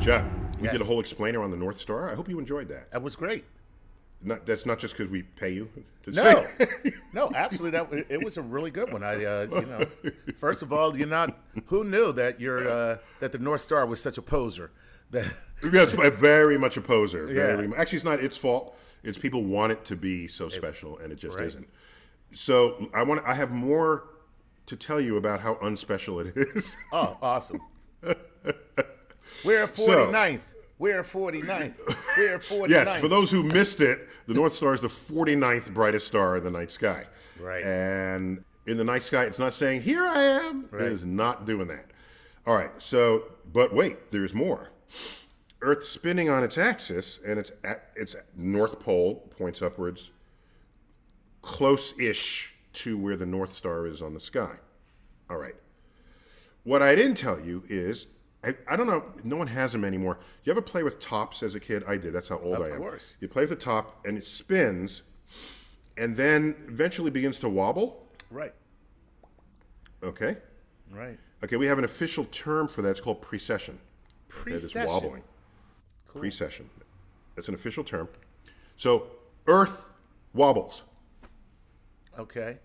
Jeff, we Yes. did a whole explainer on the North Star. I hope you enjoyed that. That was great. Not, that's not just because we pay you. To No, no, absolutely. That it- was a really good one. I, uh, you know, first of all, you're not. Who knew that you're uh, that the North Star was such a poser? That very much a poser. Very, Yeah. Actually, it's not its fault. It's people want it to be so special, and it just Right. isn't. So I want. I have more to tell you about how unspecial it is. oh, awesome. We're at 49th. We're at 49th. We're at 49th. yes, for those who missed it, the North Star is the 49th brightest star in the night sky. Right. And in the night sky, it's not saying "Here I am." Right. It is not doing that. All right. So, but wait, there's more. Earth's spinning on its axis, and its at its north pole points upwards, close-ish to where the North Star is on the sky. All right. What I didn't tell you is, I, I don't know, no one has them anymore. You ever play with tops as a kid? I did. That's how old Of I am. Of course. You play with the top, and it spins, and then eventually begins to wobble. right, Okay. right. Okay, we have an official term for that. It's called precession. Okay, this Precession. wobbling. Precession. That's an official term. So Earth wobbles. Okay,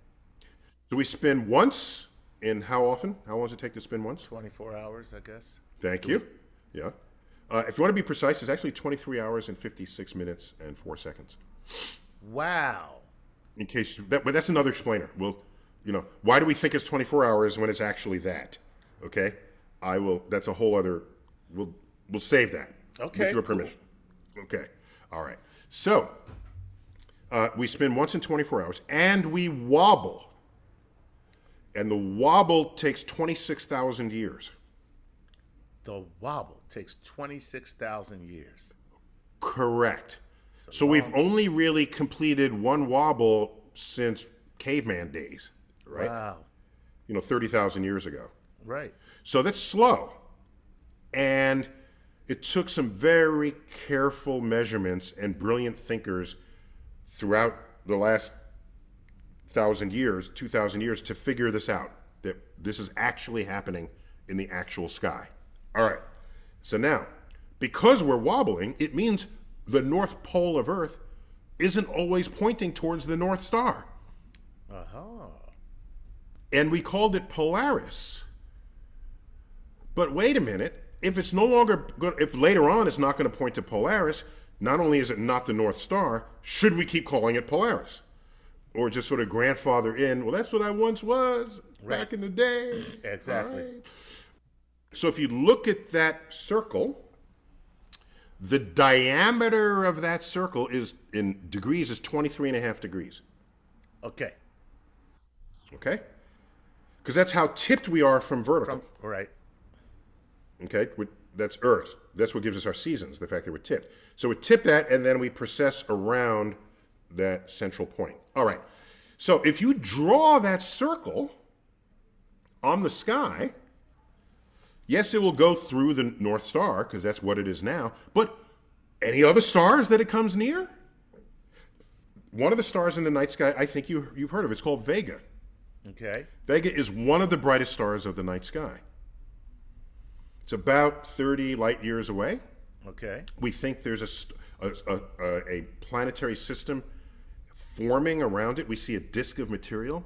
Do we spin once? In how often? How long does it take to spin once? 24 hours, I guess. Thank you. Yeah. Uh, if you want to be precise, it's actually 23 hours and 56 minutes and 4 seconds. Wow. In case that, but that's another explainer. Well, you know, why do we think it's 24 hours when it's actually that? Okay, I will. That's a whole other. We'll we'll save that. Okay, With your cool. permission. Okay. All right. So uh, we spin once in 24 hours, and we wobble, and the wobble takes 26,000 years. The wobble takes 26,000 years. Correct. So we've only really completed one wobble since caveman days, right? Wow. You know, 30,000 years ago. Right. So that's slow. And it took some very careful measurements and brilliant thinkers throughout the last thousand years, 2,000 years, to figure this out that this is actually happening in the actual sky. All right. So now, because we're wobbling, it means the North Pole of Earth isn't always pointing towards the North Star. Uh-huh. And we called it Polaris. But wait a minute. If it's no longer if later on it's not going to point to Polaris, not only is it not the North Star, should we keep calling it Polaris? Or just sort of grandfather in, well, that's what I once was Right. back in the day. Exactly. Right. So if you look at that circle, the diameter of that circle is in degrees is 23 and a half degrees. Okay. Okay? Because that's how tipped we are from vertical. All right. Okay, that's Earth. That's what gives us our seasons, the fact that we're tipped. So we tip that, and then we precess around that central point. All right. So if you draw that circle on the sky, yes, it will go through the North Star because that's what it is now. But any other stars that it comes near? One of the stars in the night sky, I think you, you've heard of. It's called Vega. Okay. Vega is one of the brightest stars of the night sky. It's about 30 light years away. Okay. We think there's a, a, a, a, a planetary system forming around it. We see a disk of material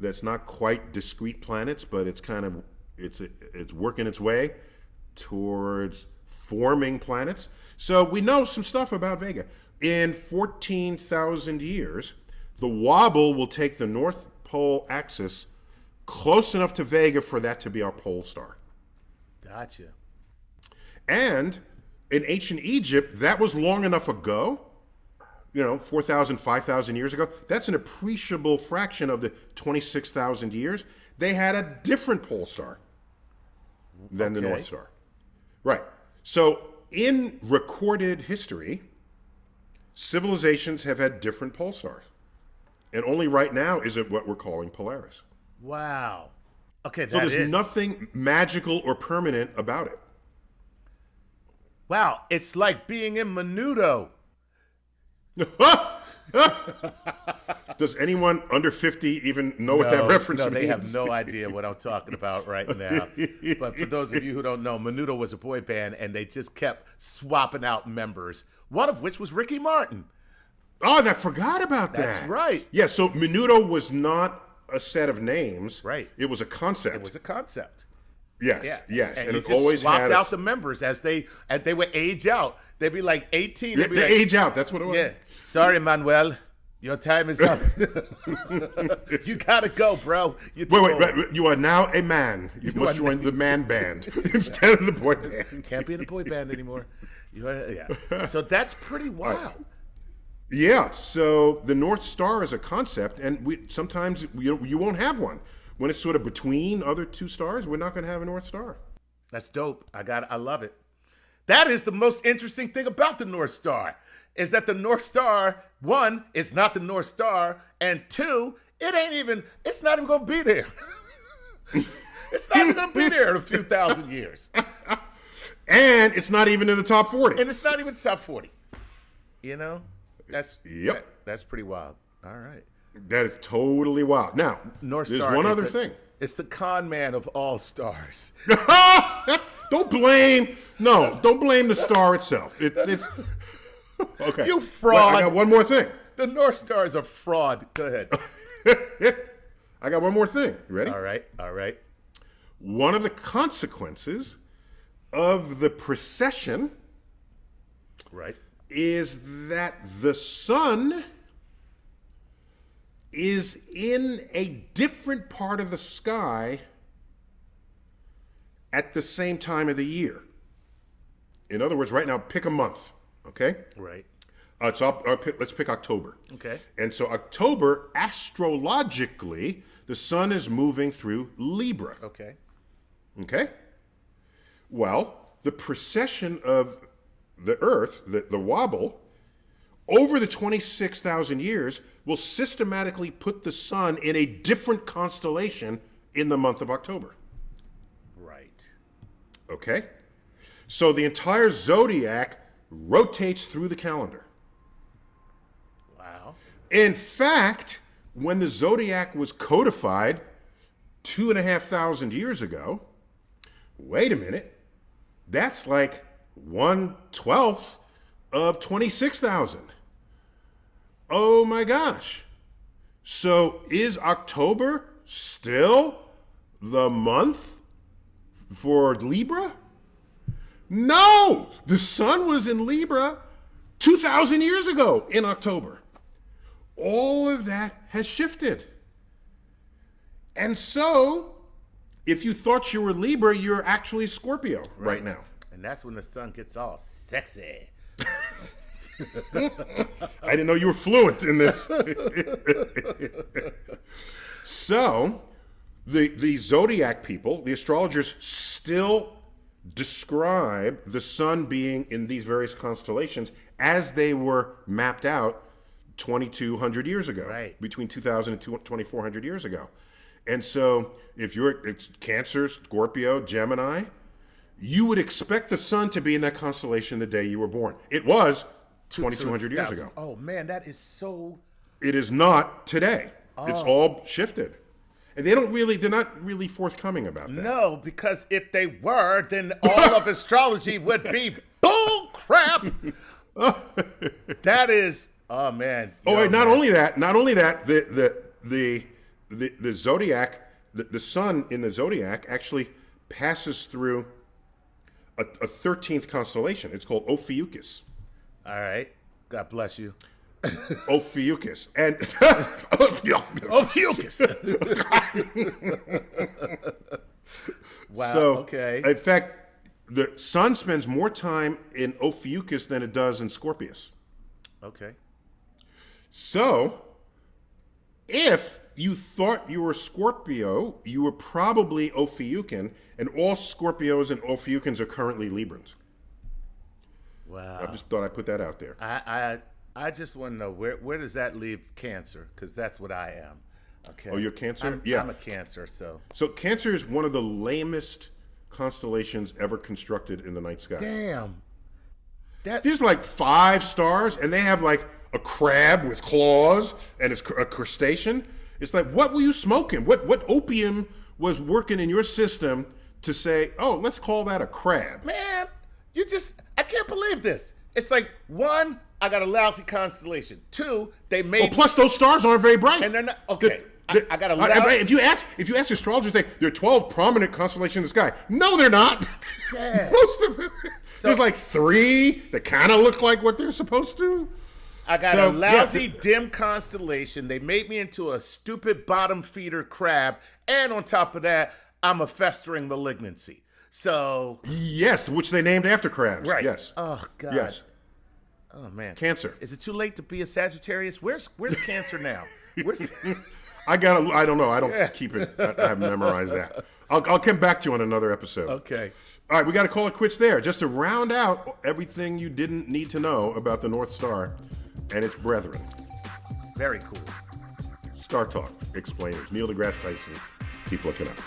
that's not quite discrete planets, but it's kind of it's it's working its way towards forming planets. So we know some stuff about Vega. In 14,000 years, the wobble will take the North Pole axis close enough to Vega for that to be our pole star. Gotcha. And in ancient Egypt, that was long enough ago, you know, 4,000, 5,000 years ago. That's an appreciable fraction of the 26,000 years. They had a different pole star than the North Star. Right. So in recorded history, civilizations have had different pole stars. And only right now is it what we're calling Polaris. Wow. Okay, So there's is- nothing magical or permanent about it. Wow, it's like being in Menudo. Does anyone under 50 even know what that reference no, means? they have no idea what I'm talking about right now. but for those of you who don't know, Menudo was a boy band, and they just kept swapping out members. One of which was Ricky Martin. Oh, I forgot about that. That's right. Yeah, so Menudo was not a set of names. Right. It was a concept. It was a concept. Yes, Yeah. yes. And, And, it always swapped out the members as they as they would age out. They'd be like 18. Yeah, They'd be the like, age out. That's what it was. Yeah. Sorry, Manuel. Your time is up. you gotta go, bro. Wait, wait, wait, you are now a man. You, must are- join the man band instead of the boy band. Can't be in the boy band anymore. You are, yeah. So that's pretty wild. Yeah, so the North Star is a concept, and we sometimes you, you won't have one. When it's sort of between other two stars, we're not going to have a North Star. That's dope. I got. I love it. That is the most interesting thing about the North Star is that the North Star one is not the North Star, and two, it ain't even. It's not even gonna be there. it's not even gonna be there in a few thousand years, And it's not even in the top 40. and it's not even top forty. You know, that's Yep. that- that's pretty wild. All right. That is totally wild. Now, North there's one other the- thing. It's the con man of all stars. don't blame, no, don't blame the star itself. It, it's, okay. You Wait, fraud. I got one more thing. The North Star is a fraud. Go ahead. I got one more thing. You ready? all right. All right. One of the consequences of the precession Right. is that the sun is in a different part of the sky at the same time of the year. In other words, right now, pick a month, okay? Right. Uh, so I'll, I'll pick, let's pick October. Okay. And so October, astrologically, the sun is moving through Libra. Okay. Okay? Well, the precession of the Earth, the, the wobble, over the 26,000 years will systematically put the sun in a different constellation in the month of October. Right. Okay? So the entire zodiac rotates through the calendar. Wow. In fact, when the zodiac was codified two and a half thousand years ago, wait a minute, that's like one twelfth of 26,000. Oh my gosh. So is October still the month for Libra? No! The sun was in Libra 2,000 years ago in October all of that has shifted. And so, if you thought you were Libra, you're actually Scorpio right, now. And that's when the sun gets all sexy. I didn't know you were fluent in this. so, the the zodiac people, the astrologers, still describe the sun being in these various constellations as they were mapped out 2200 years ago Right. between 2000 and 2400 years ago and so if you're it's cancer scorpio gemini you would expect the sun to be in that constellation the day you were born it was 2200 years ago Oh man, that is so. it is not today it's oh. all shifted and they don't really they're not really forthcoming about that No, because if they were, then all of astrology would be bull crap. that is. Oh man. Oh, wait, not man. only that, not only that, the the the the, the zodiac, the, the sun in the zodiac actually passes through a, a 13th constellation. It's called Ophiuchus. All right. God bless you. Ophiuchus. And Ophiuchus. Wow. So, okay. in fact, the sun spends more time in Ophiuchus than it does in Scorpius. okay. So, if you thought you were Scorpio, you were probably Ophiuchian, and all Scorpios and Ophiuchians are currently Librans. Wow. I just thought I'd put that out there. I I I just want to know where where does that leave Cancer? Because that's what I am. Okay. Oh, you're Cancer? I'm, Yeah. I'm a Cancer, so. So, Cancer is one of the lamest constellations ever constructed in the night sky. Damn. That There's like five stars, and they have like a crab with claws and it's a crustacean. It's like, what were you smoking? What what opium was working in your system to say, oh, let's call that a crab? Man, you just, I can't believe this. It's like, one, I got a lousy constellation. Two, they made. Well, plus those stars aren't very bright. And they're not- okay, I- I got a loud- if you ask if you ask astrologers, they there are twelve prominent constellations in the sky. No, they're not. Dad. Most of them. there's like three that kind of look like what they're supposed to. I got So, a yeah, lousy, th- dim constellation. They made me into a stupid bottom feeder crab. And on top of that, I'm a festering malignancy. So, Yes, which they named after crabs. right. Yes. Oh, God. yes. Oh, man. Cancer. Is it too late to be a Sagittarius? Where's Where's Cancer now? Where's, I got. I don't know. I don't keep it. I, I haven't memorized that. I'll, I'll come back to you on another episode. okay. All right, we got to call it quits there. Just to round out everything you didn't need to know about the North Star and its brethren. Very cool. StarTalk explainers. Neil deGrasse Tyson. Keep looking up.